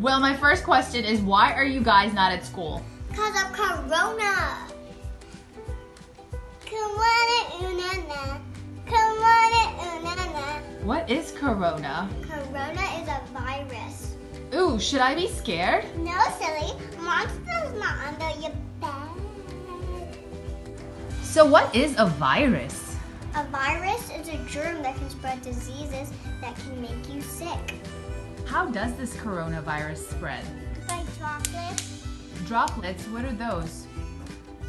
Well, my first question is why are you guys not at school? Cause of Corona. Corona, Corona, What is corona? Corona is a virus. Ooh, should I be scared? No, silly. Monster's not under your bed. So what is a virus? A virus is a germ that can spread diseases that can make you sick. How does this coronavirus spread? By droplets. Droplets, what are those?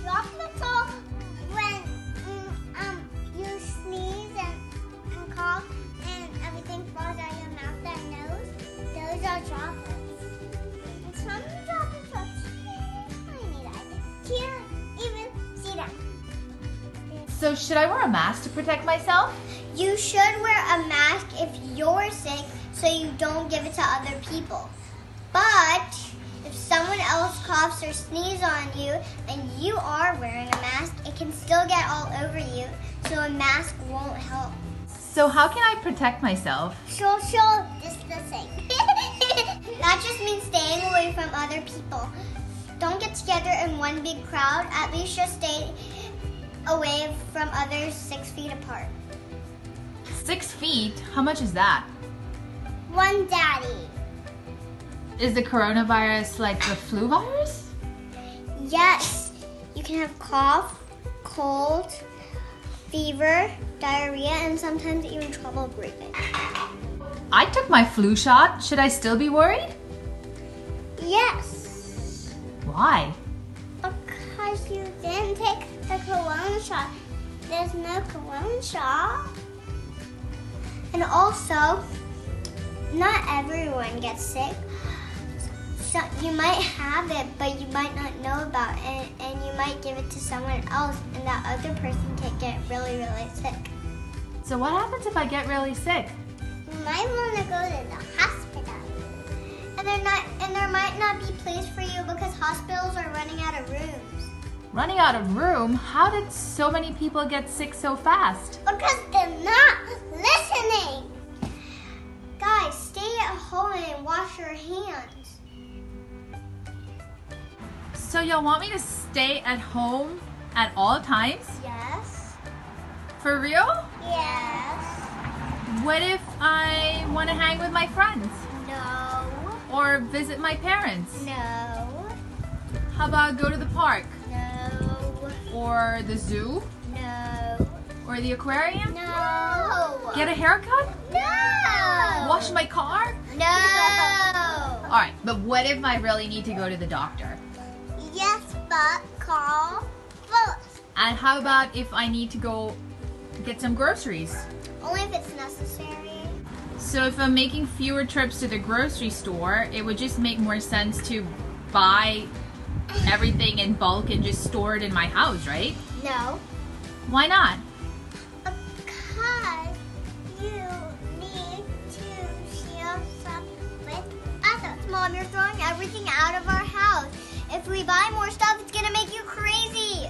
Droplets are when mm, um you sneeze and, and cough and everything falls out your mouth and nose. Those are droplets. And some droplets are tiny this. Can't even see them. So should I wear a mask to protect myself? You should wear a mask if you're sick so you don't give it to other people. But if someone else coughs or sneezes on you and you are wearing a mask, it can still get all over you, so a mask won't help. So how can I protect myself? Social distancing. that just means staying away from other people. Don't get together in one big crowd. At least just stay away from others six feet apart. Six feet? How much is that? One daddy. Is the coronavirus like the flu virus? Yes, you can have cough, cold, fever, diarrhea, and sometimes even trouble breathing. I took my flu shot. Should I still be worried? Yes, Why? because you didn't take the corona shot. There's no corona shot. And also, not everyone gets sick. So you might have it, but you might not know about it, and you might give it to someone else, and that other person can get really, really sick. So what happens if I get really sick? You might want to go to the hospital. And there not and there might not be place for you because hospitals are running out of rooms. Running out of room? How did so many people get sick so fast? Because y'all want me to stay at home at all times? Yes. For real? Yes. What if I want to hang with my friends? No. Or visit my parents? No. How about go to the park? No. Or the zoo? No. Or the aquarium? No. Get a haircut? No. Wash my car? No. Alright, but what if I really need to go to the doctor? Yes, but call first. And how about if I need to go get some groceries? Only if it's necessary. So if I'm making fewer trips to the grocery store, it would just make more sense to buy everything in bulk and just store it in my house, right? No. Why not? Because you need to share some with others. Mom, you're throwing everything out of our we buy more stuff, it's gonna make you crazy.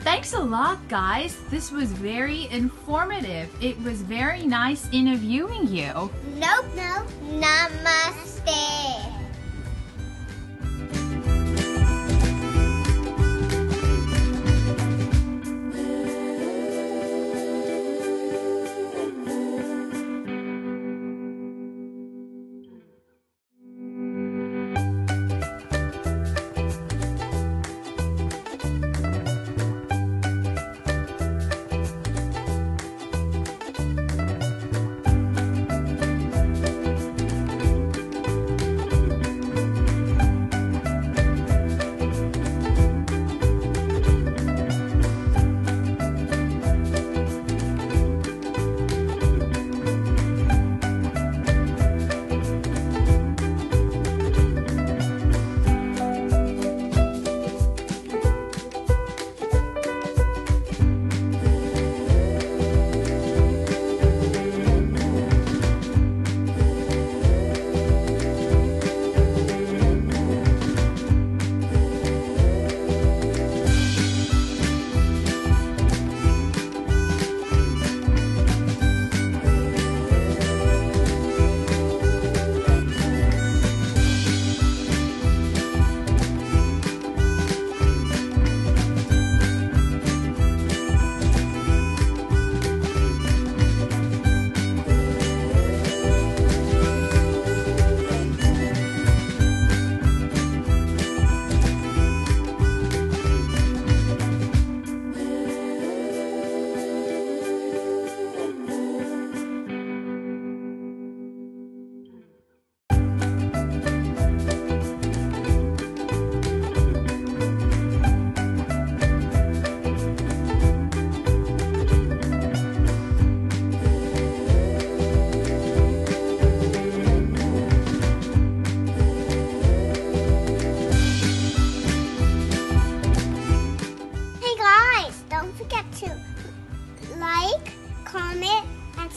Thanks a lot, guys. This was very informative. It was very nice interviewing you. Nope, no. Namaste.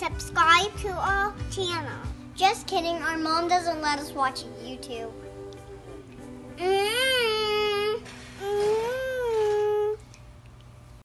Subscribe to our channel. Just kidding, our mom doesn't let us watch YouTube. Mm.